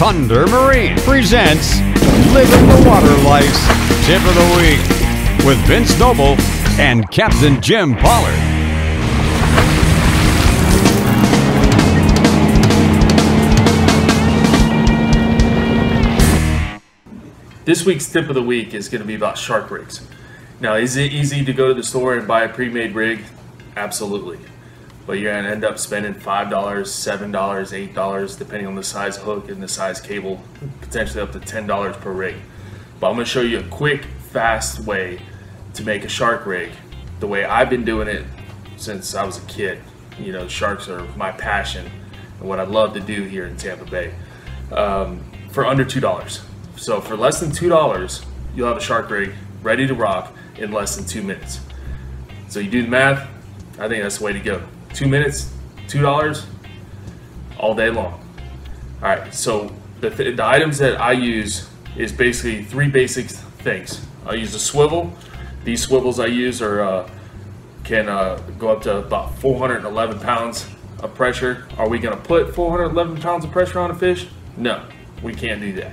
Thunder Marine presents Living the Water Life's Tip of the Week with Vince Noble and Captain Jim Pollard. This week's tip of the week is going to be about shark rigs. Now, is it easy to go to the store and buy a pre-made rig? Absolutely. But you're to end up spending $5, $7, $8, depending on the size hook and the size cable, potentially up to $10 per rig. But I'm to show you a quick, fast way to make a shark rig the way I've been doing it since I was a kid. You know, sharks are my passion and what I love to do here in Tampa Bay um, for under $2. So for less than $2, you'll have a shark rig ready to rock in less than two minutes. So you do the math, I think that's the way to go. Two minutes, $2, all day long. All right, so the, th the items that I use is basically three basic things. I use a swivel. These swivels I use are uh, can uh, go up to about 411 pounds of pressure. Are we gonna put 411 pounds of pressure on a fish? No, we can't do that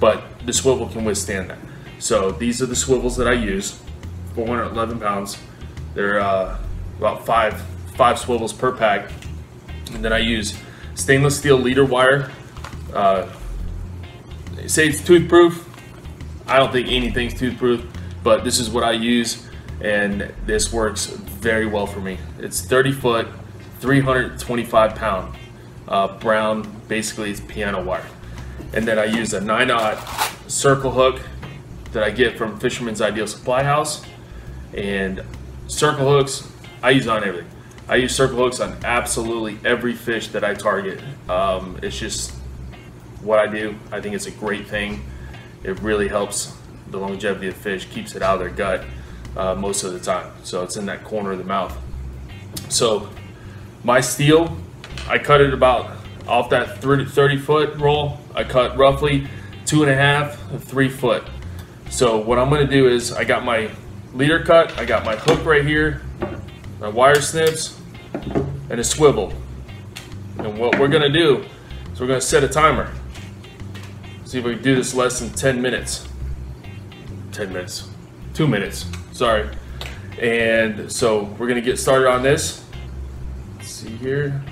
but the swivel can withstand that. So these are the swivels that I use, 411 pounds. They're uh, about five five swivels per pack, and then I use stainless steel leader wire. Uh, they say it's toothproof. I don't think anything's toothproof, but this is what I use, and this works very well for me. It's 30 foot, 325 pound uh, brown. Basically, it's piano wire and then I use a 9 aught circle hook that I get from Fisherman's Ideal Supply House. And circle hooks, I use on everything. I use circle hooks on absolutely every fish that I target. Um, it's just what I do. I think it's a great thing. It really helps the longevity of fish, keeps it out of their gut uh, most of the time. So it's in that corner of the mouth. So my steel, I cut it about off that 30, 30 foot roll, I cut roughly two and a half, three foot. So what I'm gonna do is I got my leader cut, I got my hook right here, my wire snips, and a swivel. And what we're gonna do is we're gonna set a timer. See if we can do this less than 10 minutes. 10 minutes, two minutes, sorry. And so we're gonna get started on this. Let's see here.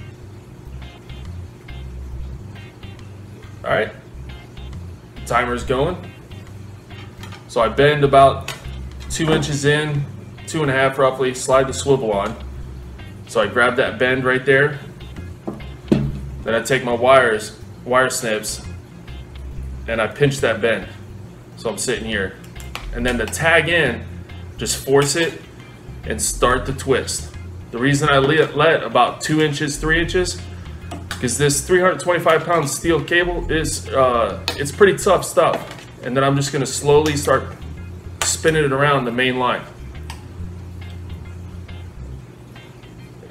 All right, timer's going. So I bend about two inches in, two and a half roughly, slide the swivel on. So I grab that bend right there. Then I take my wires, wire snips, and I pinch that bend. So I'm sitting here. And then the tag in, just force it and start the twist. The reason I let about two inches, three inches, because this 325 pound steel cable is uh, it's pretty tough stuff and then I'm just gonna slowly start spinning it around the main line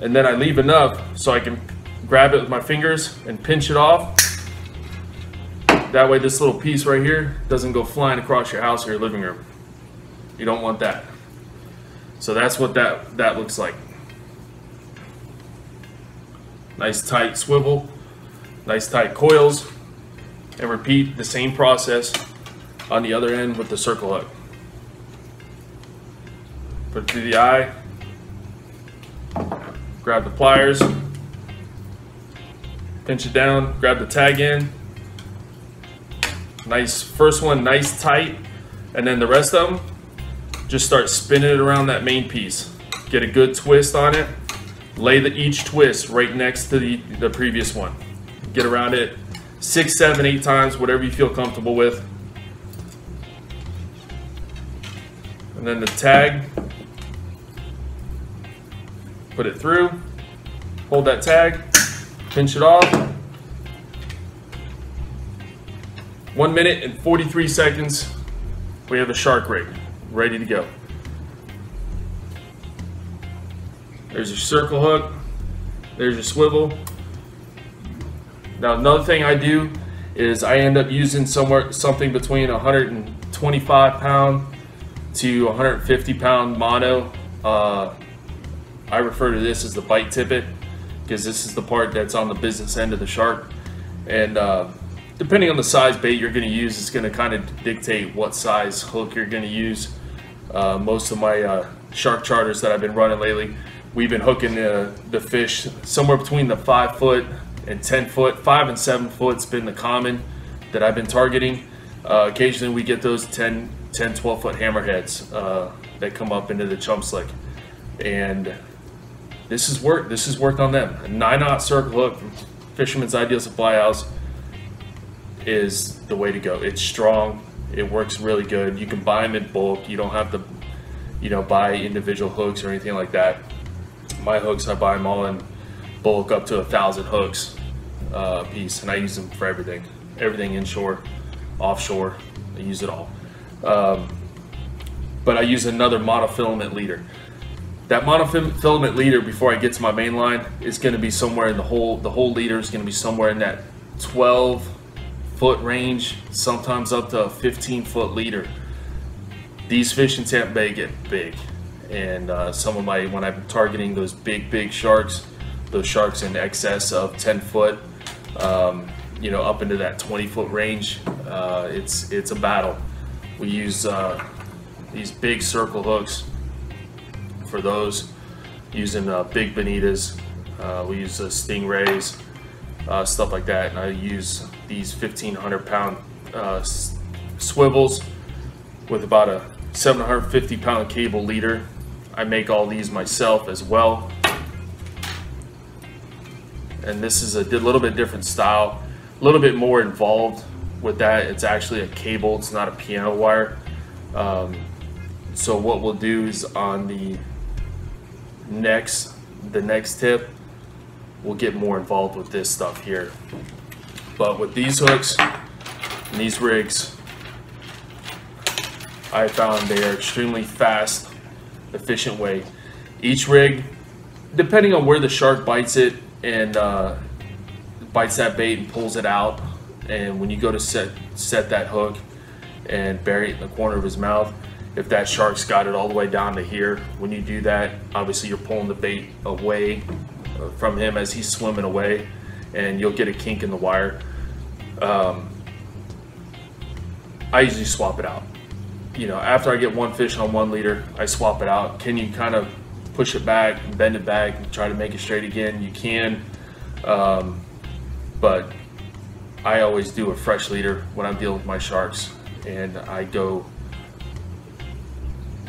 and then I leave enough so I can grab it with my fingers and pinch it off. That way this little piece right here doesn't go flying across your house or your living room. You don't want that. So that's what that that looks like. Nice tight swivel, nice tight coils, and repeat the same process on the other end with the circle hook. Put it through the eye, grab the pliers, pinch it down, grab the tag in. Nice, first one nice tight, and then the rest of them, just start spinning it around that main piece. Get a good twist on it, lay the, each twist right next to the, the previous one. Get around it six, seven, eight times, whatever you feel comfortable with. And then the tag, put it through, hold that tag, pinch it off. One minute and 43 seconds, we have a shark rig ready to go. There's your circle hook. There's your swivel. Now another thing I do is I end up using somewhere something between 125 pound to 150 pound mono. Uh, I refer to this as the bite tippet because this is the part that's on the business end of the shark. And uh, depending on the size bait you're going to use, it's going to kind of dictate what size hook you're going to use. Uh, most of my uh, shark charters that I've been running lately, we've been hooking the, the fish somewhere between the five foot and 10 foot. Five and seven foot's been the common that I've been targeting. Uh, occasionally we get those 10, 10 12 foot hammerheads uh, that come up into the chum slick. And this is work. This is worked on them. A nine aught circle hook Fisherman's Ideal Supply House is the way to go. It's strong. It works really good. You can buy them in bulk. You don't have to, you know, buy individual hooks or anything like that. My hooks, I buy them all in bulk up to a thousand hooks uh, piece, and I use them for everything. Everything inshore, offshore. I use it all. Um, but I use another monofilament leader. That monofilament leader before I get to my main line is going to be somewhere in the whole. The whole leader is going to be somewhere in that 12 foot range, sometimes up to a 15 foot leader. These fish in Tampa Bay get big, and uh, some of my when I'm targeting those big big sharks, those sharks in excess of 10 foot, um, you know, up into that 20 foot range, uh, it's it's a battle. We use uh, these big circle hooks for those, using uh, big bonitas. Uh, we use the stingrays, uh, stuff like that, and I use these 1500 pound uh, swivels with about a 750 pound cable leader. I make all these myself as well. And this is a little bit different style, a little bit more involved with that. It's actually a cable, it's not a piano wire. Um, so what we'll do is on the next, the next tip, we'll get more involved with this stuff here. But with these hooks and these rigs, I found they are extremely fast, efficient way. Each rig, depending on where the shark bites it and uh, bites that bait and pulls it out, and when you go to set set that hook and bury it in the corner of his mouth, if that shark's got it all the way down to here, when you do that, obviously you're pulling the bait away uh, from him as he's swimming away and you'll get a kink in the wire. Um, I usually swap it out. You know, after I get one fish on one leader, I swap it out. Can you kind of push it back, bend it back, and try to make it straight again? You can, um, but I always do a fresh leader when I'm dealing with my sharks, and I go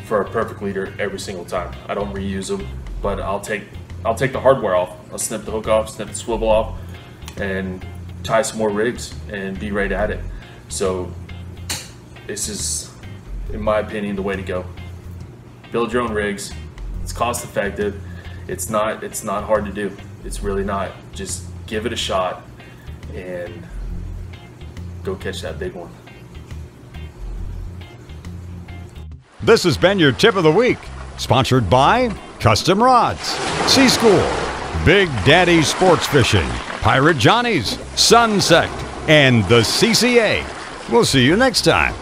for a perfect leader every single time. I don't reuse them, but I'll take I'll take the hardware off. I'll snip the hook off, snip the swivel off, and tie some more rigs and be right at it. So this is, in my opinion, the way to go. Build your own rigs. It's cost effective. It's not. It's not hard to do. It's really not. Just give it a shot and go catch that big one. This has been your tip of the week, sponsored by Custom Rodz, Sea School, Big Daddy Sports Fishing, Pirate Johnny's, Sunsect, and the CCA. We'll see you next time.